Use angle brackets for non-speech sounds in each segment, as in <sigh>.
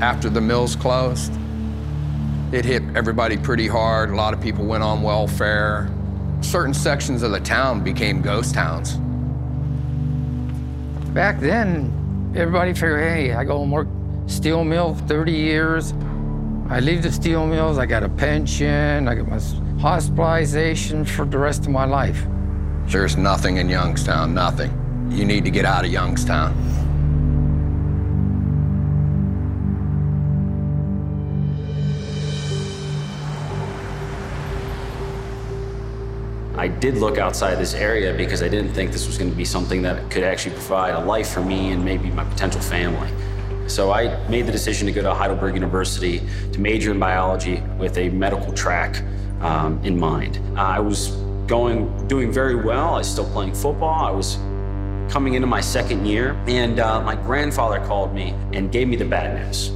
after the mills closed. It hit everybody pretty hard. A lot of people went on welfare. Certain sections of the town became ghost towns. Back then, everybody figured, hey, I go and work steel mill 30 years. I leave the steel mills, I got a pension, I get my hospitalization for the rest of my life. There's nothing in Youngstown, nothing. You need to get out of Youngstown. I did look outside this area because I didn't think this was going to be something that could actually provide a life for me and maybe my potential family. So I made the decision to go to Heidelberg University to major in biology with a medical track um, in mind. Uh, I was going, doing very well. I was still playing football. I was coming into my second year, and uh, my grandfather called me and gave me the bad news.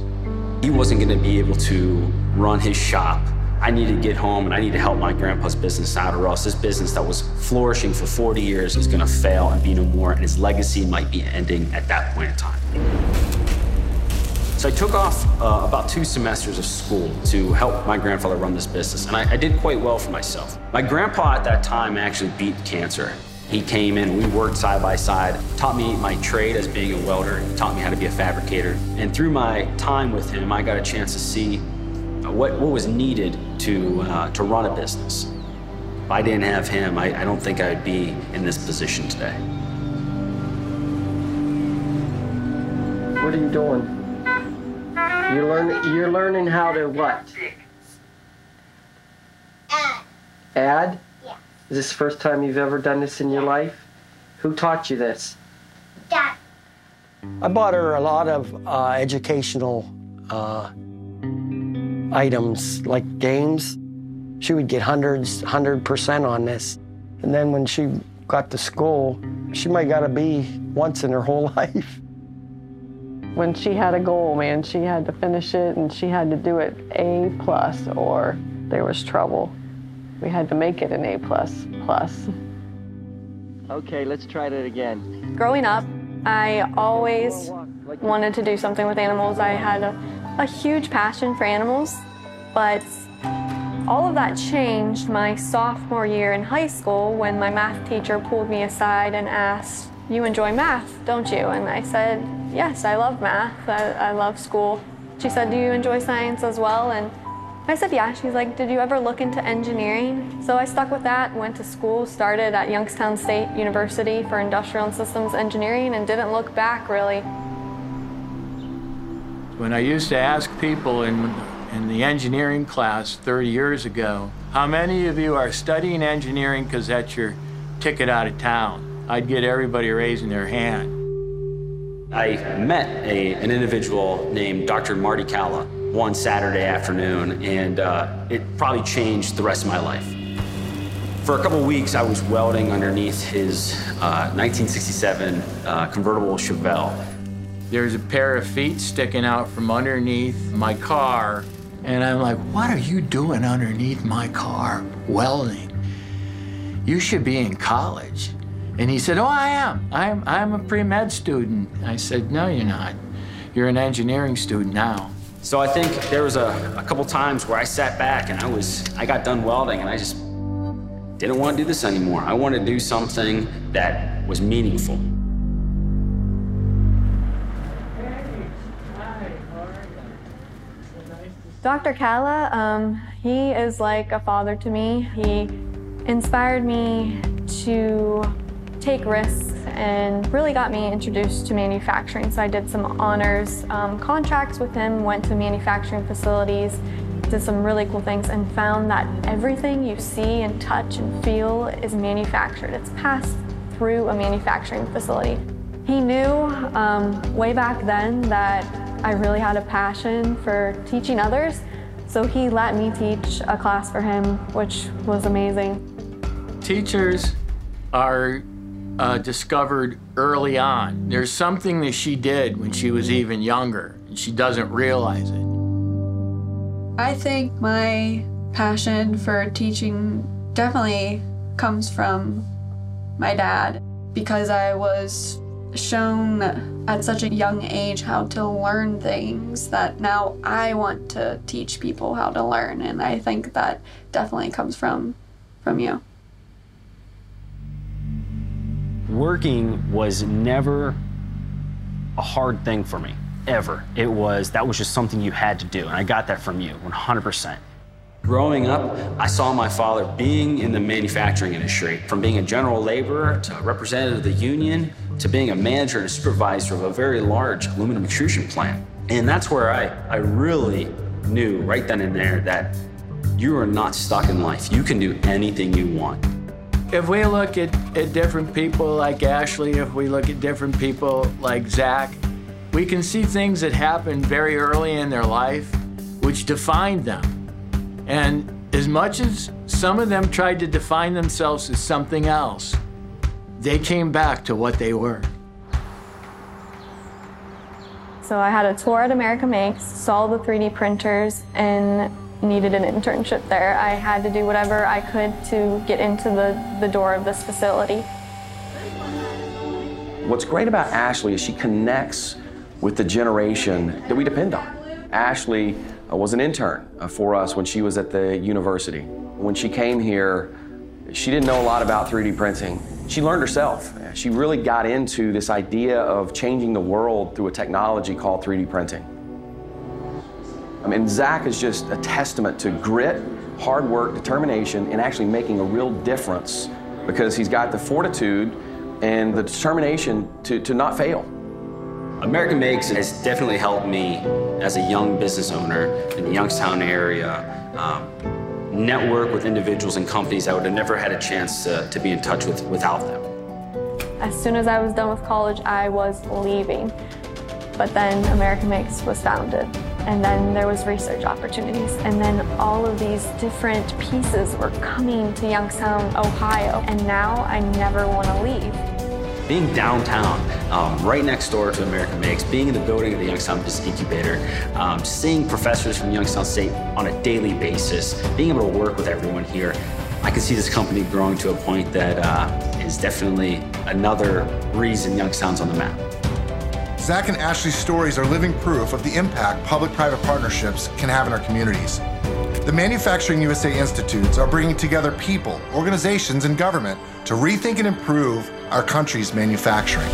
He wasn't going to be able to run his shop I need to get home and I need to help my grandpa's business out, or else this business that was flourishing for 40 years is going to fail and be no more, and his legacy might be ending at that point in time. So I took off uh, about two semesters of school to help my grandfather run this business, and I, I did quite well for myself. My grandpa at that time actually beat cancer. He came in, we worked side by side, taught me my trade as being a welder, taught me how to be a fabricator. And through my time with him, I got a chance to see what, what was needed to, uh, to run a business. If I didn't have him, I, I don't think I'd be in this position today. What are you doing? You're learning. You're learning how to what? Add. Add. Yeah. Is this the first time you've ever done this in your life? Who taught you this? Dad. I bought her a lot of uh, educational uh, items like games. She would get hundreds, 100% on this. And then when she got to school, she might got a B once in her whole <laughs> life. When she had a goal, man, she had to finish it and she had to do it A plus or there was trouble. We had to make it an A plus plus. Okay, let's try that again. Growing up, I always wanted to do something with animals. I had a a huge passion for animals, but all of that changed my sophomore year in high school when my math teacher pulled me aside and asked, You enjoy math, don't you? And I said, Yes, I love math. I, I love school. She said, Do you enjoy science as well? And I said, Yeah. She's like, Did you ever look into engineering? So I stuck with that, went to school, started at Youngstown State University for Industrial and Systems Engineering, and didn't look back really. When I used to ask people in, in the engineering class 30 years ago, how many of you are studying engineering because that's your ticket out of town? I'd get everybody raising their hand. I met a, an individual named Dr. Marty Cala one Saturday afternoon, and uh, it probably changed the rest of my life. For a couple weeks, I was welding underneath his uh, 1967 uh, convertible Chevelle. There's a pair of feet sticking out from underneath my car, and I'm like, what are you doing underneath my car welding? You should be in college. And he said, oh, I am. I'm, I'm a pre-med student. I said, no, you're not. You're an engineering student now. So I think there was a, a couple times where I sat back and I was, I got done welding and I just didn't want to do this anymore. I wanted to do something that was meaningful. Dr. Cala, um, he is like a father to me. He inspired me to take risks and really got me introduced to manufacturing. So I did some honors um, contracts with him, went to manufacturing facilities, did some really cool things, and found that everything you see and touch and feel is manufactured. It's passed through a manufacturing facility. He knew um, way back then that I really had a passion for teaching others, so he let me teach a class for him, which was amazing. Teachers are uh, discovered early on. There's something that she did when she was even younger, and she doesn't realize it. I think my passion for teaching definitely comes from my dad because I was shown at such a young age how to learn things that now I want to teach people how to learn and I think that definitely comes from from you. Working was never a hard thing for me ever. It was that was just something you had to do and I got that from you 100%. Growing up, I saw my father being in the manufacturing industry, from being a general laborer to a representative of the union to being a manager and a supervisor of a very large aluminum extrusion plant. And that's where I, I really knew right then and there that you are not stuck in life. You can do anything you want. If we look at, at different people like Ashley, if we look at different people like Zach, we can see things that happened very early in their life which defined them. And as much as some of them tried to define themselves as something else, they came back to what they were. So I had a tour at America Makes, saw the 3D printers, and needed an internship there. I had to do whatever I could to get into the, the door of this facility. What's great about Ashley is she connects with the generation that we depend on. Ashley uh, was an intern uh, for us when she was at the university. When she came here, she didn't know a lot about 3D printing. She learned herself. She really got into this idea of changing the world through a technology called 3D printing. I mean, Zach is just a testament to grit, hard work, determination, and actually making a real difference because he's got the fortitude and the determination to, to not fail. American Makes has definitely helped me as a young business owner in the Youngstown area um, network with individuals and companies I would have never had a chance to, to be in touch with without them. As soon as I was done with college, I was leaving. But then American Makes was founded. And then there was research opportunities. And then all of these different pieces were coming to Youngstown, Ohio. And now I never want to leave. Being downtown, um, right next door to American Makes, being in the building of the Youngstown Business Incubator, um, seeing professors from Youngstown State on a daily basis, being able to work with everyone here, I can see this company growing to a point that uh, is definitely another reason Youngstown's on the map. Zach and Ashley's stories are living proof of the impact public-private partnerships can have in our communities. The Manufacturing USA Institutes are bringing together people, organizations, and government to rethink and improve our country's manufacturing.